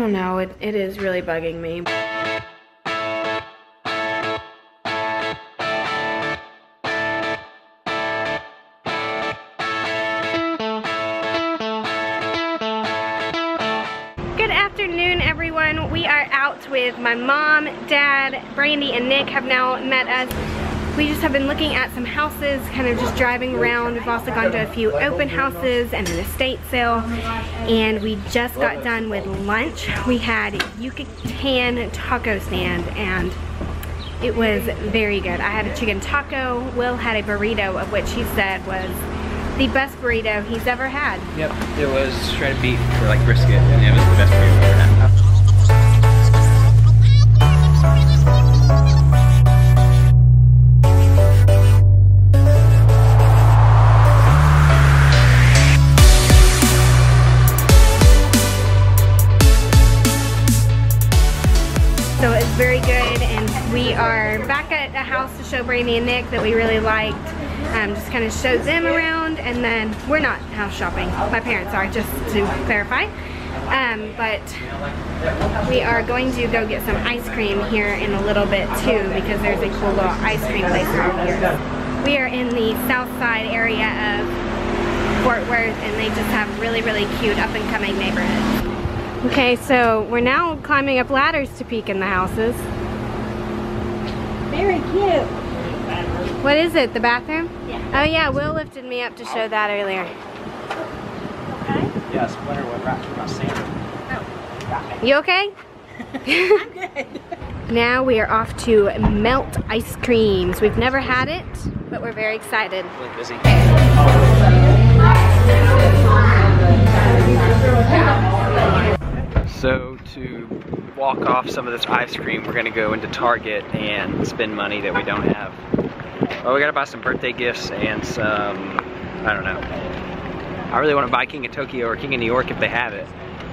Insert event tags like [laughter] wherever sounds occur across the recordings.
Oh, Don't know, it, it is really bugging me. Good afternoon, everyone. We are out with my mom, dad, Brandy, and Nick have now met us. We just have been looking at some houses, kind of just driving around. We've also gone to a few open houses and an estate sale. And we just got done with lunch. We had Yucatan taco stand and it was very good. I had a chicken taco. Will had a burrito of which he said was the best burrito he's ever had. Yep, it was shredded beef for like brisket, and it was the best burrito I've ever had. So it's very good and we are back at a house to show Brandy and Nick that we really liked. Um, just kind of showed them around and then we're not house shopping. My parents are, just to clarify. Um, but we are going to go get some ice cream here in a little bit too because there's a cool little ice cream place around here. We are in the south side area of Fort Worth and they just have really, really cute up and coming neighborhoods. Okay, so we're now climbing up ladders to peek in the houses. Very cute. What is it, the bathroom? Yeah. Oh yeah, Will lifted me up to show that earlier. Okay. Yeah, Splinter went right through my sandal. Oh. You okay? [laughs] I'm good. [laughs] Now we are off to Melt Ice Creams. We've never had it, but we're very excited. Really busy. So to walk off some of this ice cream, we're gonna go into Target and spend money that we don't have. Well, we gotta buy some birthday gifts and some, I don't know. I really wanna buy King of Tokyo or King of New York if they have it,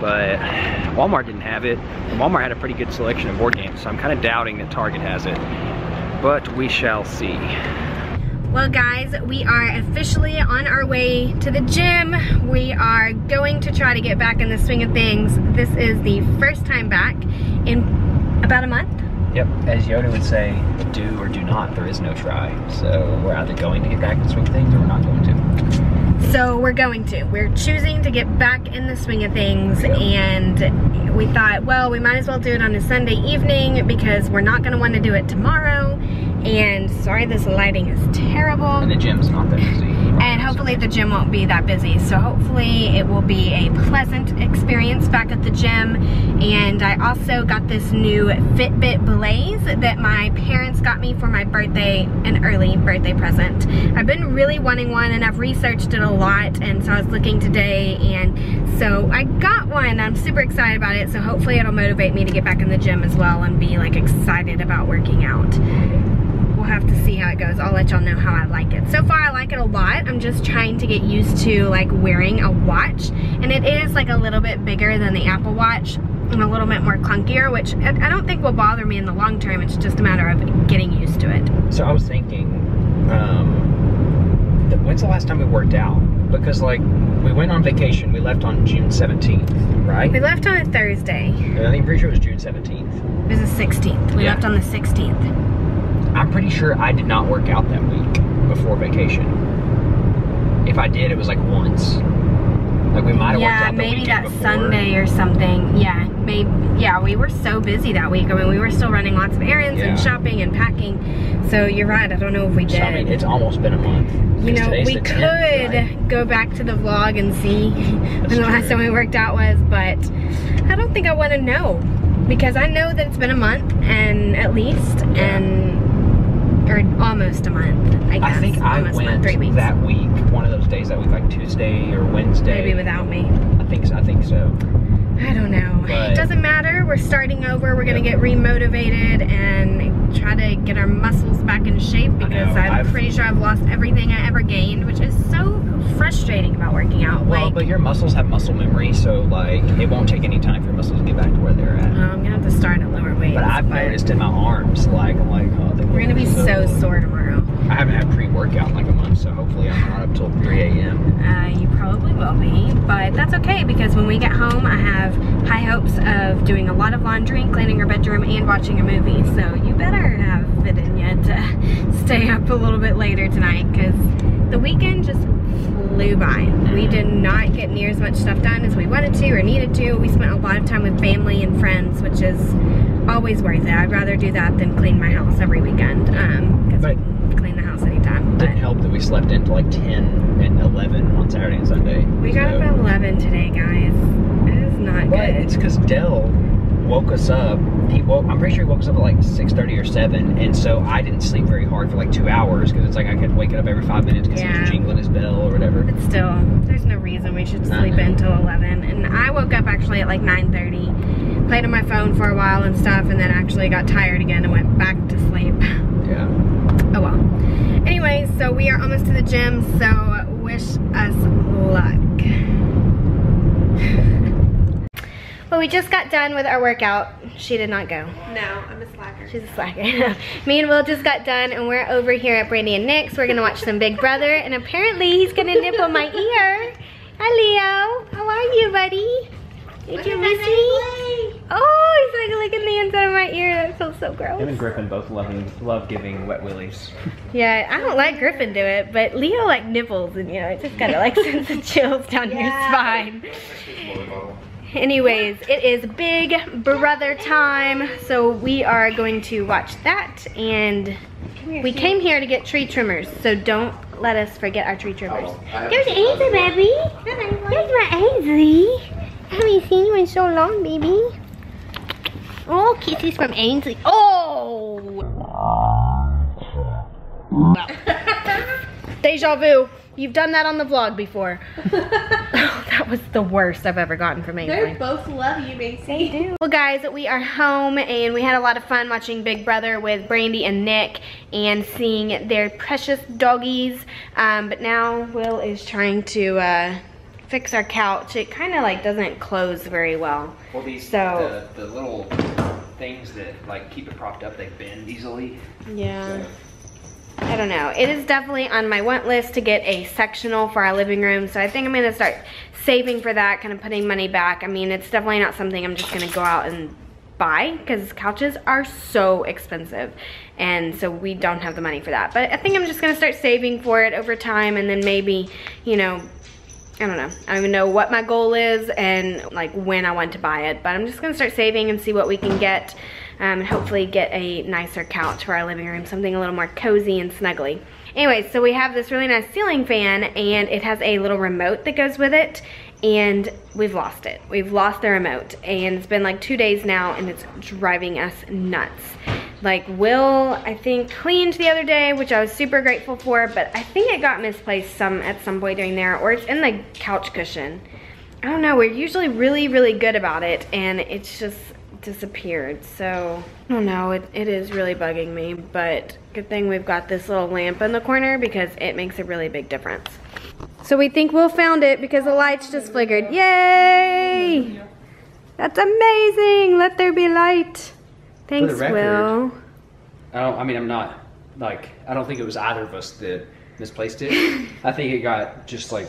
but Walmart didn't have it. Walmart had a pretty good selection of board games, so I'm kinda doubting that Target has it. But we shall see. Well guys, we are officially on our way to the gym. We are going to try to get back in the swing of things. This is the first time back in about a month. Yep, as Yoda would say, do or do not, there is no try. So we're either going to get back in the swing of things or we're not going to. So we're going to. We're choosing to get back in the swing of things and we thought, well, we might as well do it on a Sunday evening because we're not gonna wanna do it tomorrow. And sorry, this lighting is terrible. And the gym's not that busy. And hopefully the gym won't be that busy. So hopefully it will be a pleasant experience back at the gym. And I also got this new Fitbit Blaze that my parents got me for my birthday, an early birthday present. I've been really wanting one and I've researched it a lot. And so I was looking today and so I got one. I'm super excited about it. So hopefully it'll motivate me to get back in the gym as well and be like excited about working out have to see how it goes. I'll let y'all know how I like it. So far I like it a lot. I'm just trying to get used to like wearing a watch and it is like a little bit bigger than the Apple Watch and a little bit more clunkier which I don't think will bother me in the long term. It's just a matter of getting used to it. So I was thinking, um, when's the last time we worked out? Because like, we went on vacation, we left on June 17th, right? We left on a Thursday. I think pretty sure it was June 17th. It was the 16th. We Yeah. left on the 16th. I'm pretty sure I did not work out that week before vacation. If I did, it was like once. Like we might have worked Yeah, out the maybe that before. Sunday or something. Yeah, maybe. Yeah, we were so busy that week. I mean, we were still running lots of errands and shopping and packing. So you're right. I don't know if we did. So, I mean, it's almost been a month. You know, we could 10th, right? go back to the vlog and see [laughs] when the last time we worked out was, but I don't think I want to know because I know that it's been a month and at least Yeah. and or almost a month. I guess I think I almost month, went three weeks. that week, one of those days that week, like Tuesday or Wednesday. Maybe without me. I think so. I think so. I don't know. But- it doesn't matter. We're starting over. We're gonna Yeah. get remotivated and try to get our muscles back in shape because I'm I've- pretty sure I've lost everything I ever gained, which is so frustrating about working out. Well, like, but your muscles have muscle memory, so like it won't take any time for your muscles to get back to where they're at. I'm gonna have to start at lower weights. But I've noticed in my arms, like I'm like, oh, they We're gonna be so sore tomorrow. I haven't had pre-workout in like a month, so hopefully I'm not up till 3 a.m. Because when we get home, I have high hopes of doing a lot of laundry, cleaning her bedroom, and watching a movie. So you better have it in you to [laughs] stay up a little bit later tonight because the weekend just flew by. We did not get near as much stuff done as we wanted to or needed to. We spent a lot of time with family and friends, which is always worth it. I'd rather do that than clean my house every weekend um, because But- clean the house anytime. Didn't help that we slept into like 10 and 11 on Saturday and Sunday. we got up at 11 today, guys. It is not But good. it's because Dell woke us up. He woke. I'm pretty sure he woke us up at like 6:30 or 7, and so I didn't sleep very hard for like two hours because it's like I kept waking up every five minutes because he was jingling his bell or whatever. But still, there's no reason we should sleep until 11. And I woke up actually at like 9.30, played on my phone for a while and stuff, and then actually got tired again and went back to sleep. Yeah. Oh well. Anyway, so we are almost to the gym, so wish us luck. [laughs] well, we just got done with our workout. She did not go. No, I'm a slacker. She's a slacker. [laughs] Me and Will just got done and we're over here at Brandy and Nick's. We're gonna watch some Big Brother and apparently he's gonna nip on my ear. Hi Leo, how are you buddy? Did you miss me? Oh, he's like licking the inside of my ear. That feels so gross. Him and Griffin both loving, love giving wet willies. [laughs] Yeah, I don't like Griffin do it, but Leo like nibbles and you know, it just kind of like [laughs] sends the chills down your spine. Anyways, it is Big Brother time, so we are going to watch that and we came here to get tree trimmers, so don't let us forget our tree trimmers. Oh, There's Ainsley, baby. There's my Ainsley. I haven't seen you in so long, baby. Oh, kisses from Ainsley. Oh! Deja vu. You've done that on the vlog before. [laughs] oh, that was the worst I've ever gotten from Ainsley. They both love you, Maisie. Well guys, we are home and we had a lot of fun watching Big Brother with Brandy and Nick and seeing their precious doggies. Um, but now Will is trying to uh, fix our couch. It kind of like doesn't close very well. Well, these So- the, the little things that like keep it propped up, they bend easily. Yeah. I don't know. It is definitely on my want list to get a sectional for our living room. So I think I'm gonna start saving for that, kind of putting money back. I mean, it's definitely not something I'm just gonna go out and buy because couches are so expensive. And so we don't have the money for that. But I think I'm just gonna start saving for it over time and then maybe, you know, I don't know. I don't even know what my goal is and like when I want to buy it. But I'm just gonna start saving and see what we can get. Um, and hopefully get a nicer couch for our living room, something a little more cozy and snuggly. Anyway, so we have this really nice ceiling fan and it has a little remote that goes with it and we've lost it. We've lost the remote and it's been like two days now and it's driving us nuts. Like Will, I think cleaned the other day, which I was super grateful for, but I think it got misplaced some at some point during there or it's in the couch cushion. I don't know, we're usually really, really good about it and it's just disappeared. So, I don't know, it, it is really bugging me, but good thing we've got this little lamp in the corner because it makes a really big difference. So we think Will found it because the lights just flickered. Yay! That's amazing! Let there be light. Thanks, record, Will. I don't. I mean, I'm not like. I don't think it was either of us that misplaced it. [laughs] I think it got just like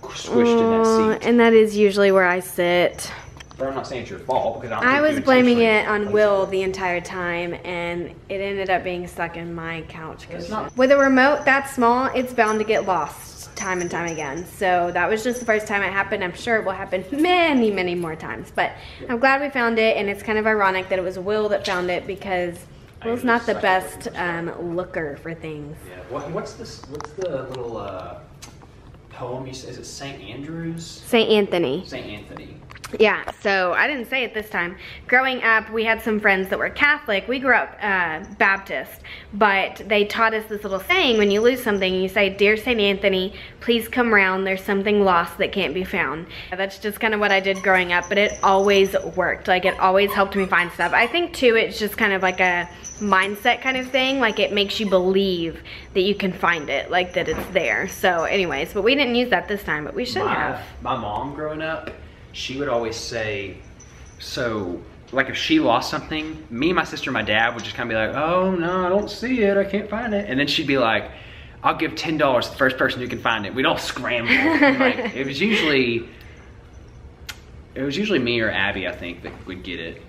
squished in that seat. and that is usually where I sit. But I'm not saying it's your fault because I don't. I was blaming it on Will it. the entire time, and it ended up being stuck in my couch It's cushion. not- With a remote that small, it's bound to get lost time and time again. So that was just the first time it happened. I'm sure it will happen [laughs] many, many more times. But I'm glad we found it, and it's kind of ironic that it was Will that found it because Will's not the best um, looker for things. Yeah. What, what's this? What's the little uh, poem? You say, is it Saint Andrews? St. Anthony. Saint Anthony. Yeah, so I didn't say it this time. Growing up, we had some friends that were Catholic. We grew up uh, Baptist, but they taught us this little saying when you lose something, you say, Dear St. Anthony, please come round. There's something lost that can't be found. That's just kind of what I did growing up, but it always worked. Like, it always helped me find stuff. I think, too, it's just kind of like a mindset kind of thing. Like, it makes you believe that you can find it, like that it's there. So, anyways, but we didn't use that this time, but we should my, have. my mom growing up, she would always say, so like if she lost something, me, my sister, my dad would just kind of be like, oh no, I don't see it, I can't find it. And then she'd be like, I'll give ten dollars to the first person who can find it. We'd all scramble. [laughs] Like it was usually It was usually me or Abby, I think, that would get it.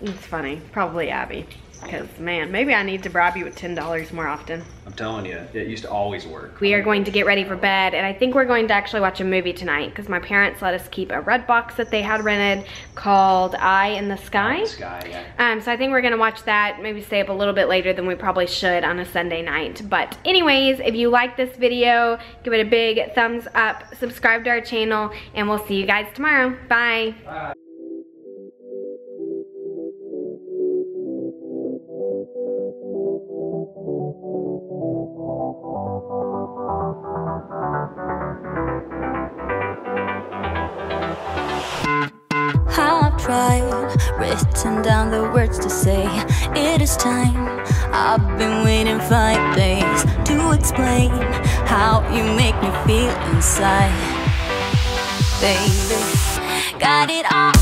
It's funny. Probably Abby. Because, man, maybe I need to bribe you with $10 more often. I'm telling you, it used to always work. We are going to get ready for bed, and I think we're going to actually watch a movie tonight because my parents let us keep a Redbox that they had rented called Eye in the Sky. Sky, yeah. Um, so I think we're gonna watch that, maybe stay up a little bit later than we probably should on a Sunday night. But anyways, if you like this video, give it a big thumbs up, subscribe to our channel, and we'll see you guys tomorrow. Bye. Bye. Written down the words to say it is time. I've been waiting five days to explain how you make me feel inside. Baby, got it all.